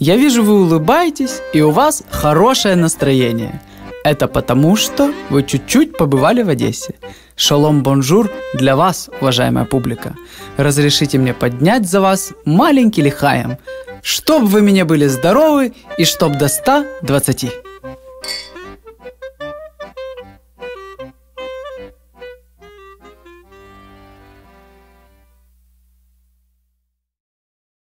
Я вижу, вы улыбаетесь, и у вас хорошее настроение. Это потому, что вы чуть-чуть побывали в Одессе. Шалом бонжур для вас, уважаемая публика. Разрешите мне поднять за вас маленький лехаим, чтоб вы меня были здоровы и чтоб до 120.